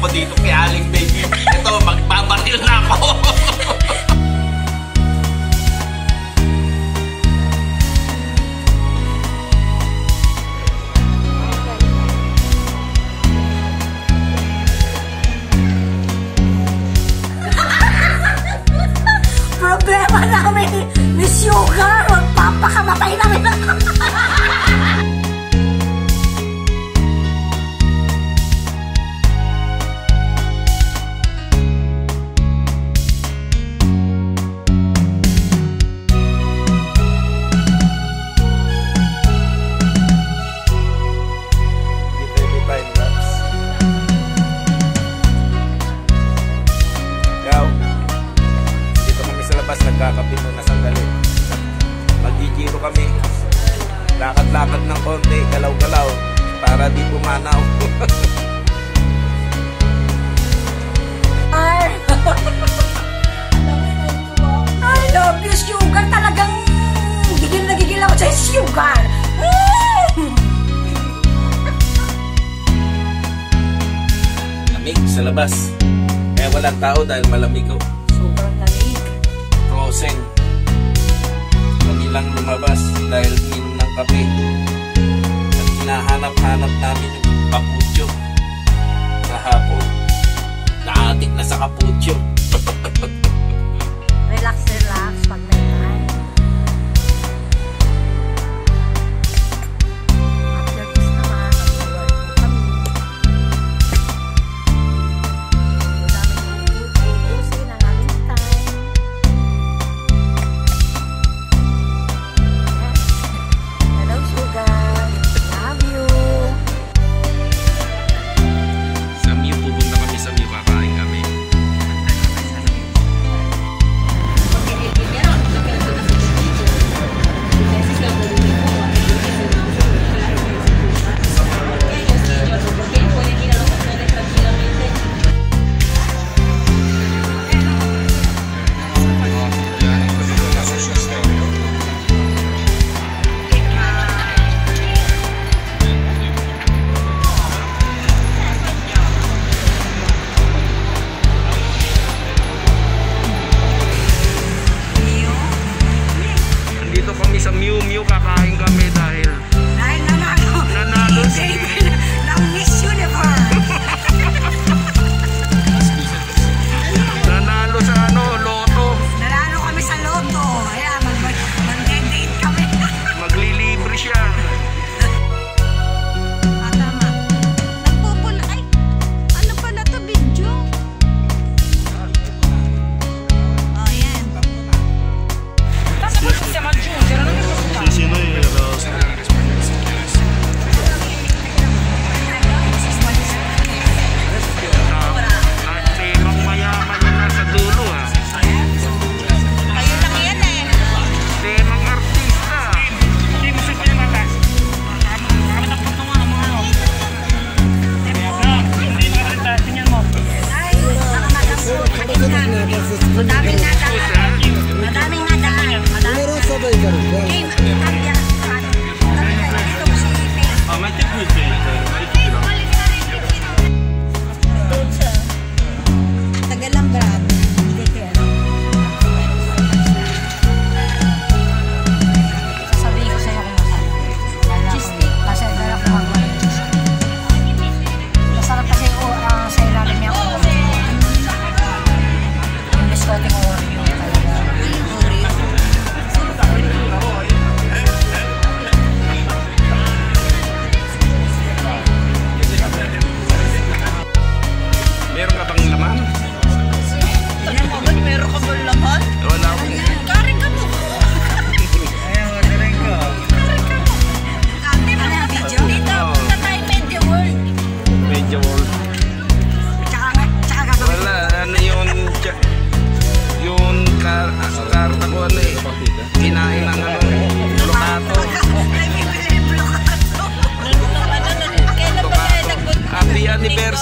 ako dito kay Aling Baby. Ito, magbabaril na ako. problema namin ni Sugar! magkakapit na sandali. Magigiro kami. Lakad-lakad ng konti, galaw-galaw, para di pumanaw. I love you, sugar. Talagang gigil na gigil ako sa sugar. Lamig sa labas. Kaya walang tao dahil malamig ko housing. Kanilang lumabas dahil min ng kape. At hinahanap-hanap namin yung kaputyo Sa hapon Naatik na sa kaputyo. Relax, relax, pag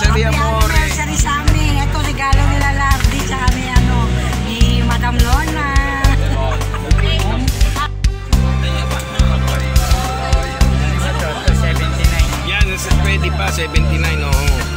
Happy Amore. Happy sa amin. Ito regalo nila Lardy sa kami ano, ni Madam Lona. Yan, pwede pa, 79, oo. Oh.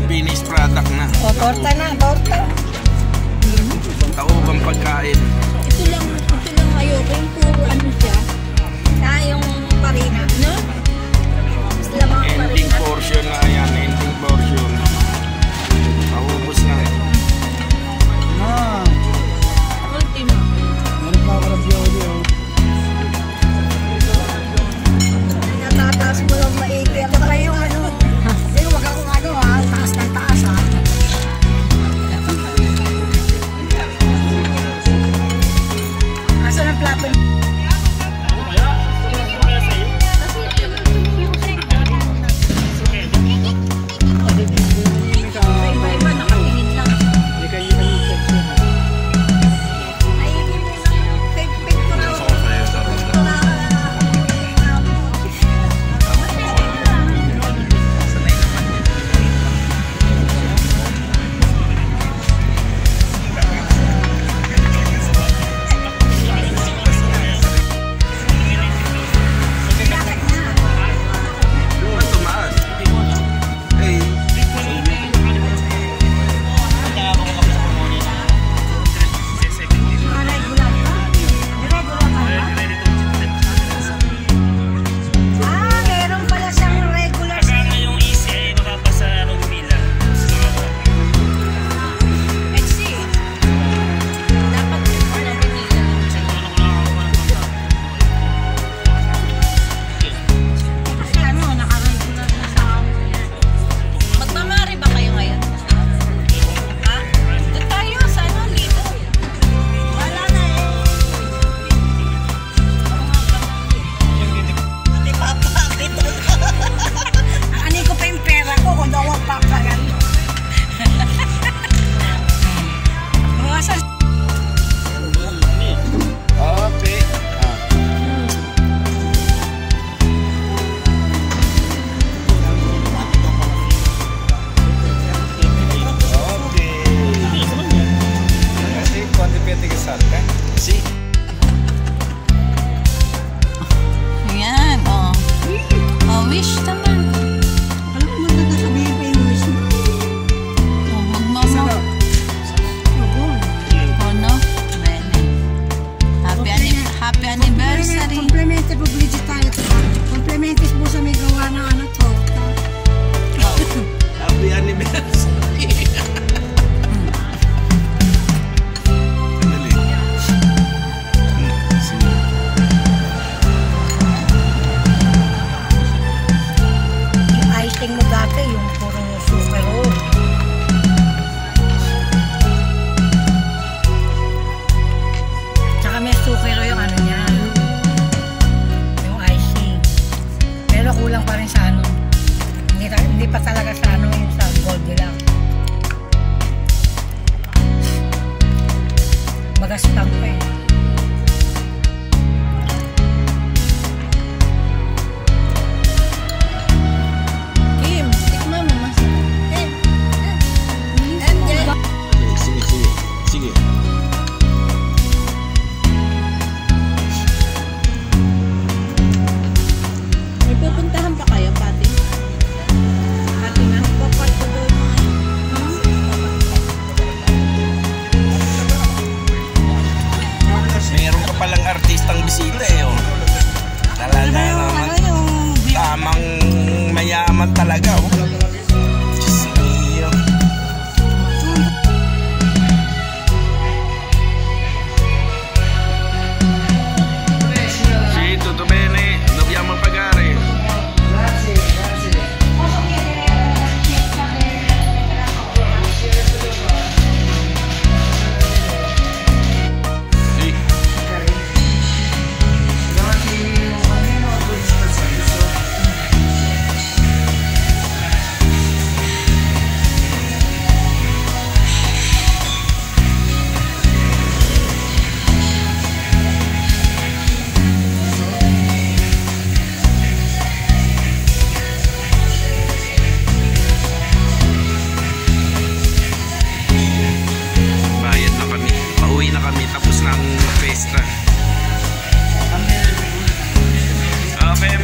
na, finished product na. O, torta na, torta. Taubang pagkain. Ito lang, ito lang ayoko yung puro ano siya. Ah, Tayong parina, no? Ending portion na yan, ending portion. Mahubos na.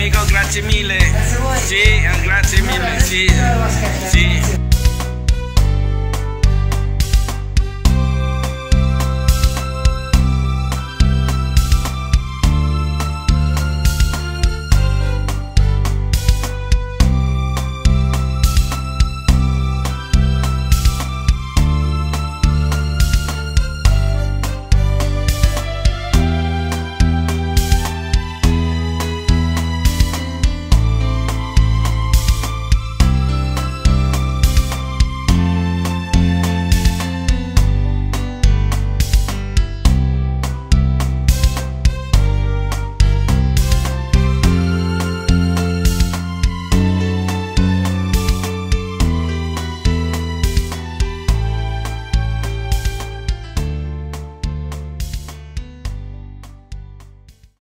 Amigo, grazie mille. Sì, grazie mille. Sì, sì.